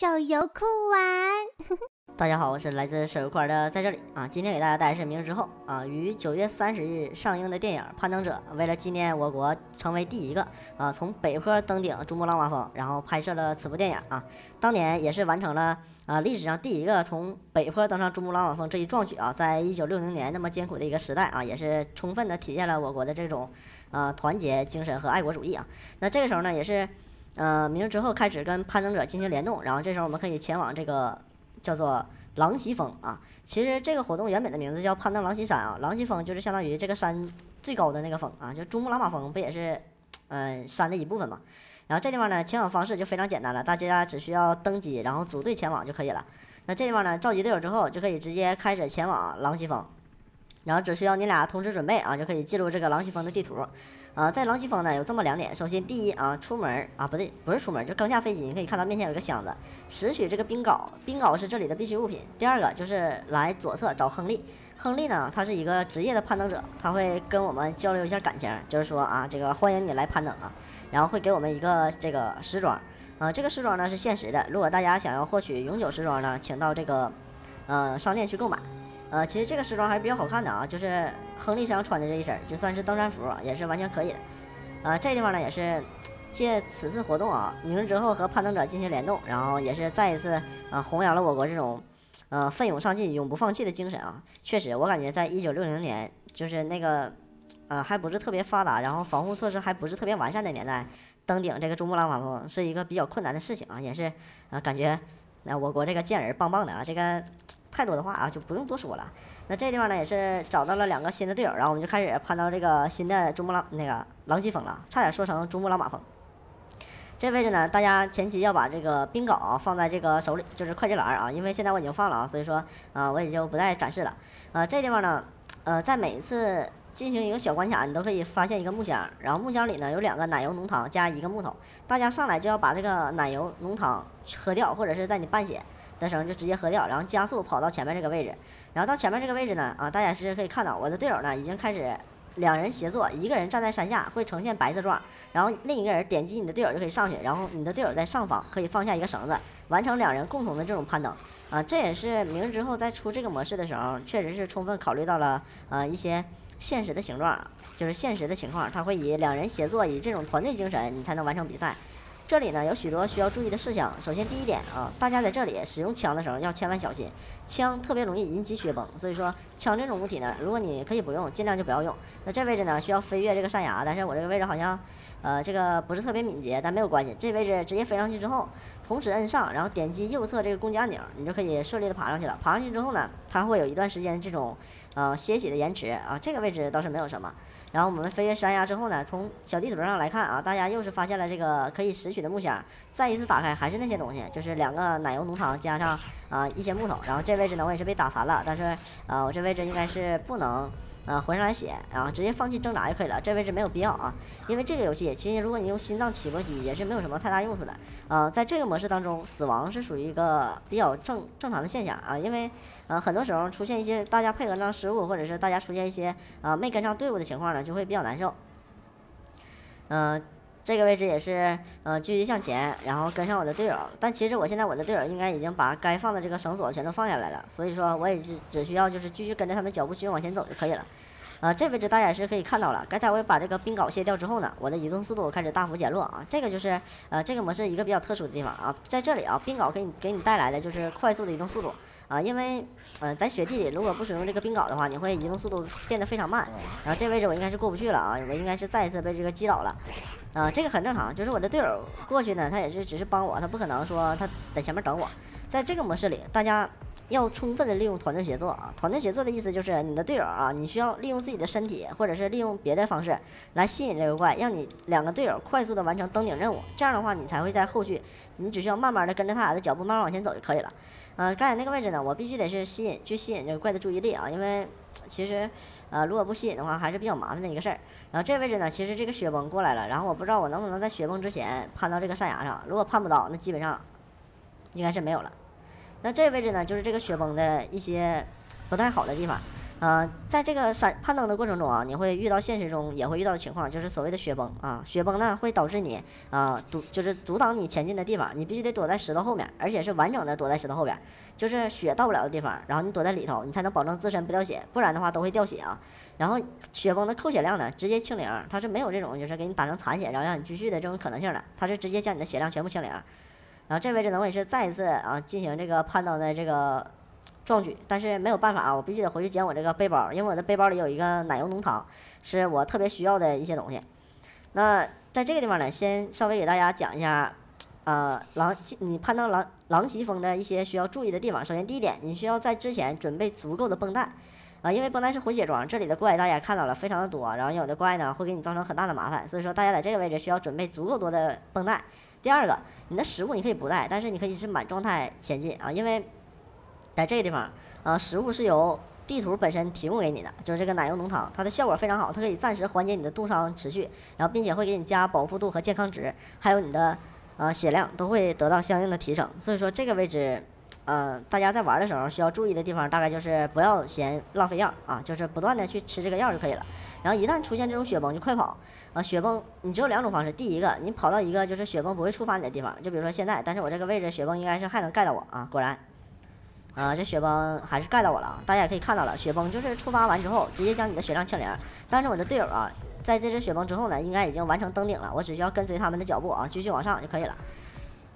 手游酷玩。大家好，我是来自手游库的，在这里啊，今天给大家带来是《明日之后》啊，于九月三十日上映的电影《攀登者》。为了纪念我国成为第一个啊从北坡登顶珠穆朗玛峰，然后拍摄了此部电影啊，当年也是完成了啊历史上第一个从北坡登上珠穆朗玛峰这一壮举啊，在一九六零年那么艰苦的一个时代啊，也是充分的体现了我国的这种啊团结精神和爱国主义啊。那这个时候呢，也是呃《明日之后》开始跟攀登者进行联动，然后这时候我们可以前往这个。叫做狼溪峰啊，其实这个活动原本的名字叫攀登狼溪山啊，狼溪峰就是相当于这个山最高的那个峰啊，就珠穆朗玛峰不也是，嗯，山的一部分嘛。然后这地方呢，前往方式就非常简单了，大家只需要登机，然后组队前往就可以了。那这地方呢，召集队友之后，就可以直接开始前往狼溪峰，然后只需要你俩同时准备啊，就可以进入这个狼溪峰的地图。啊，在狼溪峰呢有这么两点，首先第一啊，出门啊不对，不是出门，就刚下飞机，你可以看到面前有个箱子，拾取这个冰镐，冰镐是这里的必需物品。第二个就是来左侧找亨利，亨利呢他是一个职业的攀登者，他会跟我们交流一下感情，就是说啊这个欢迎你来攀登啊，然后会给我们一个这个时装，啊这个时装呢是限时的，如果大家想要获取永久时装呢，请到这个呃商店去购买。呃，其实这个时装还是比较好看的啊，就是亨利身上穿的这一身，就算是登山服，也是完全可以的。呃，这地方呢也是借此次活动啊，明日之后和攀登者进行联动，然后也是再一次啊弘扬了我国这种呃奋勇上进、永不放弃的精神啊。确实，我感觉在一九六零年，就是那个呃还不是特别发达，然后防护措施还不是特别完善的年代，登顶这个珠穆朗玛峰是一个比较困难的事情啊，也是啊感觉那我国这个健儿棒棒的啊，这个。太多的话啊，就不用多说了。那这地方呢，也是找到了两个新的队友，然后我们就开始攀到这个新的珠穆朗那个狼骑峰了，差点说成珠穆朗玛峰。这位置呢，大家前期要把这个冰镐放在这个手里，就是快捷栏啊，因为现在我已经放了啊，所以说啊，我也就不再展示了。呃，这地方呢，呃，在每一次进行一个小关卡，你都可以发现一个木箱，然后木箱里呢有两个奶油浓汤加一个木头，大家上来就要把这个奶油浓汤喝掉，或者是在你半血。的时候就直接喝掉，然后加速跑到前面这个位置，然后到前面这个位置呢，啊，大家是可以看到我的队友呢已经开始两人协作，一个人站在山下会呈现白色状，然后另一个人点击你的队友就可以上去，然后你的队友在上方可以放下一个绳子，完成两人共同的这种攀登，啊，这也是明日之后在出这个模式的时候，确实是充分考虑到了呃一些现实的形状，就是现实的情况，他会以两人协作，以这种团队精神，你才能完成比赛。这里呢有许多需要注意的事项。首先，第一点啊，大家在这里使用枪的时候要千万小心，枪特别容易引起雪崩，所以说枪这种物体呢，如果你可以不用，尽量就不要用。那这位置呢需要飞越这个山崖，但是我这个位置好像，呃，这个不是特别敏捷，但没有关系。这位置直接飞上去之后，同时摁上，然后点击右侧这个攻击按钮，你就可以顺利的爬上去了。爬上去之后呢，它会有一段时间这种呃歇息的延迟啊，这个位置倒是没有什么。然后我们飞越山崖之后呢，从小地图上来看啊，大家又是发现了这个可以拾取的木箱。再一次打开，还是那些东西，就是两个奶油浓汤加上啊一些木头。然后这位置呢，我也是被打残了，但是啊，我这位置应该是不能。啊，回上来血，然后直接放弃挣扎就可以了。这位置没有必要啊，因为这个游戏其实如果你用心脏起搏机也是没有什么太大用处的。啊，在这个模式当中，死亡是属于一个比较正正常的现象啊，因为呃很多时候出现一些大家配合上失误，或者是大家出现一些啊没跟上队伍的情况呢，就会比较难受。嗯。这个位置也是，呃，继续向前，然后跟上我的队友。但其实我现在我的队友应该已经把该放的这个绳索全都放下来了，所以说我也是只需要就是继续跟着他们脚步继续往前走就可以了。啊，这位置大家也是可以看到了，刚才我把这个冰镐卸掉之后呢，我的移动速度开始大幅减弱啊。这个就是呃这个模式一个比较特殊的地方啊，在这里啊，冰镐给你给你带来的就是快速的移动速度啊，因为呃在雪地里如果不使用这个冰镐的话，你会移动速度变得非常慢。然后这位置我应该是过不去了啊，我应该是再一次被这个击倒了。啊，这个很正常，就是我的队友过去呢，他也是只是帮我，他不可能说他在前面等我。在这个模式里，大家要充分的利用团队协作啊。团队协作的意思就是你的队友啊，你需要利用自己的身体，或者是利用别的方式来吸引这个怪，让你两个队友快速的完成登顶任务。这样的话，你才会在后续，你只需要慢慢的跟着他俩的脚步慢慢往前走就可以了。呃，刚才那个位置呢，我必须得是吸引，去吸引这个怪的注意力啊，因为。其实，呃，如果不吸引的话，还是比较麻烦的一个事儿。然后这位置呢，其实这个雪崩过来了，然后我不知道我能不能在雪崩之前攀到这个山崖上。如果攀不到，那基本上应该是没有了。那这个位置呢，就是这个雪崩的一些不太好的地方。呃，在这个山攀登的过程中啊，你会遇到现实中也会遇到的情况，就是所谓的雪崩啊。雪崩呢会导致你啊堵，就是阻挡你前进的地方，你必须得躲在石头后面，而且是完整的躲在石头后边，就是雪到不了的地方，然后你躲在里头，你才能保证自身不掉血，不然的话都会掉血啊。然后雪崩的扣血量呢直接清零，它是没有这种就是给你打成残血，然后让你继续的这种可能性的，它是直接将你的血量全部清零。然后这位置呢我也是再一次啊进行这个攀登的这个。壮举，但是没有办法啊，我必须得回去捡我这个背包，因为我的背包里有一个奶油浓汤，是我特别需要的一些东西。那在这个地方呢，先稍微给大家讲一下，呃，狼，你攀登狼狼袭峰的一些需要注意的地方。首先第一点，你需要在之前准备足够的绷带，啊，因为绷带是混血装，这里的怪大家看到了非常的多，然后有的怪呢会给你造成很大的麻烦，所以说大家在这个位置需要准备足够多的绷带。第二个，你的食物你可以不带，但是你可以是满状态前进啊，因为。在这个地方，啊，食物是由地图本身提供给你的，就是这个奶油浓汤，它的效果非常好，它可以暂时缓解你的冻伤持续，然后并且会给你加饱腹度和健康值，还有你的呃血量都会得到相应的提升。所以说这个位置，呃，大家在玩的时候需要注意的地方，大概就是不要嫌浪费药啊，就是不断的去吃这个药就可以了。然后一旦出现这种雪崩就快跑啊！雪崩你只有两种方式，第一个你跑到一个就是雪崩不会触发你的地方，就比如说现在，但是我这个位置雪崩应该是还能盖到我啊，果然。啊，这雪崩还是盖到我了啊，大家也可以看到了，雪崩就是触发完之后，直接将你的血量清零。但是我的队友啊，在这只雪崩之后呢，应该已经完成登顶了，我只需要跟随他们的脚步啊，继续往上就可以了。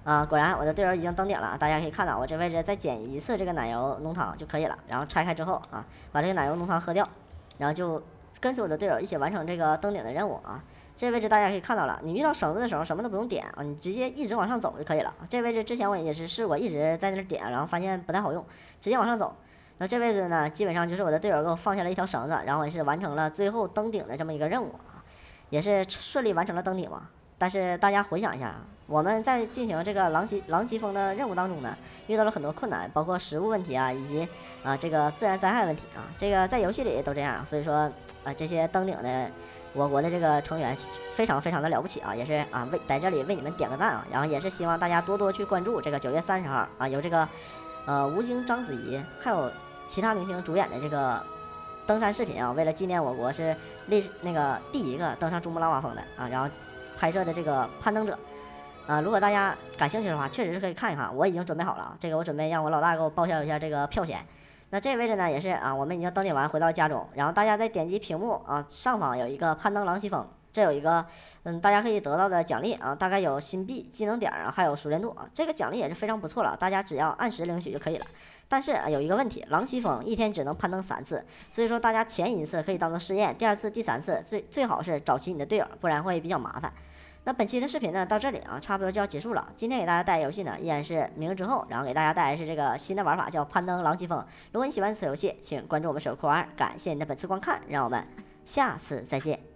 啊，果然我的队友已经登顶了，大家可以看到我这位置再捡一次这个奶油浓汤就可以了。然后拆开之后啊，把这个奶油浓汤喝掉，然后就跟随我的队友一起完成这个登顶的任务啊。这位置大家可以看到了，你遇到绳子的时候什么都不用点啊，你直接一直往上走就可以了。这位置之前我也是试过，一直在那点，然后发现不太好用，直接往上走。那这位置呢，基本上就是我的队友给我放下了一条绳子，然后也是完成了最后登顶的这么一个任务啊，也是顺利完成了登顶嘛。但是大家回想一下啊，我们在进行这个狼袭狼袭峰的任务当中呢，遇到了很多困难，包括食物问题啊，以及啊这个自然灾害问题啊，这个在游戏里都这样，所以说啊这些登顶的。我国的这个成员非常非常的了不起啊，也是啊为在这里为你们点个赞啊，然后也是希望大家多多去关注这个九月三十号啊由这个呃吴京、章子怡还有其他明星主演的这个登山视频啊，为了纪念我国是历那个第一个登上珠穆朗玛峰的啊，然后拍摄的这个攀登者啊，如果大家感兴趣的话，确实是可以看一看，我已经准备好了，这个我准备让我老大给我报销一下这个票钱。那这个位置呢，也是啊，我们已经登顶完，回到家中，然后大家再点击屏幕啊，上方有一个攀登狼西峰，这有一个嗯，大家可以得到的奖励啊，大概有新币、技能点啊，还有熟练度啊，这个奖励也是非常不错了，大家只要按时领取就可以了。但是啊有一个问题，狼骑峰一天只能攀登三次，所以说大家前一次可以当做试验，第二次、第三次最最好是找齐你的队友，不然会比较麻烦。那本期的视频呢，到这里啊，差不多就要结束了。今天给大家带来游戏呢，依然是《明日之后》，然后给大家带来是这个新的玩法，叫攀登狼骑峰。如果你喜欢此游戏，请关注我们手扣二，感谢你的本次观看，让我们下次再见。